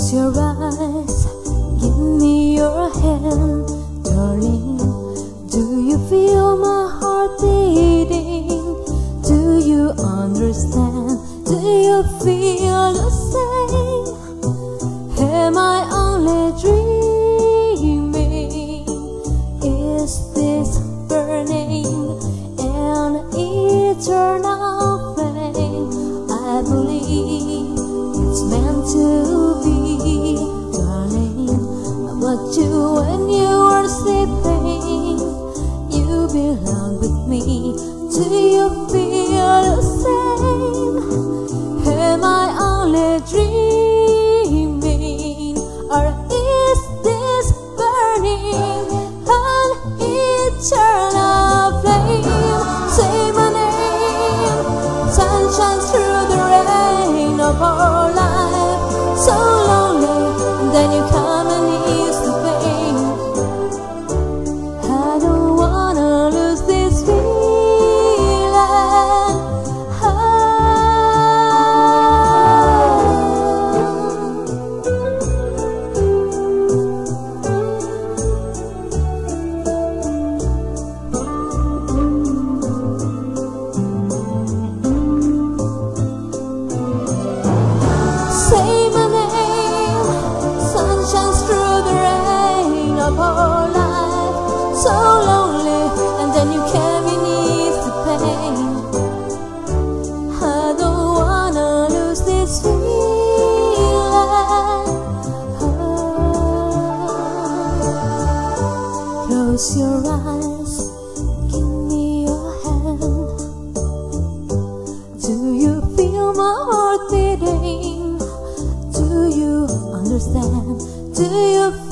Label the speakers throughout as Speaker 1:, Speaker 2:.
Speaker 1: Close your eyes, give me your hand, darling. Do you feel my heart beating? Do you understand? Do you feel the same? Am I only dreaming? Is this burning an eternal flame? I believe it's meant to be. You when you were sleeping. You belong with me. Do you feel Close your eyes, give me your hand. Do you feel my heart beating? Do you understand? Do you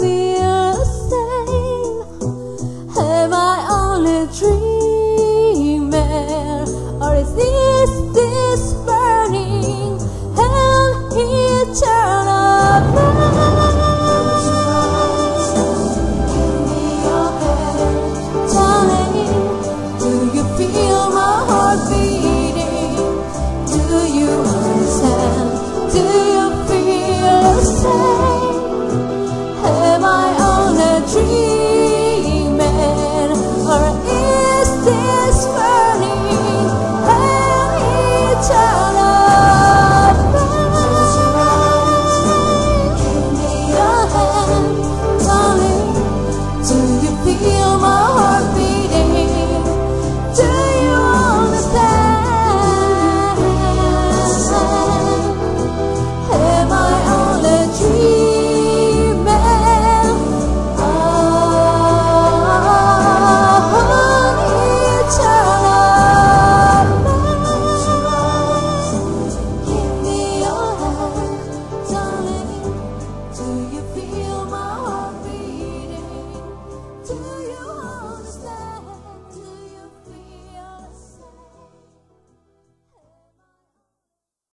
Speaker 1: Do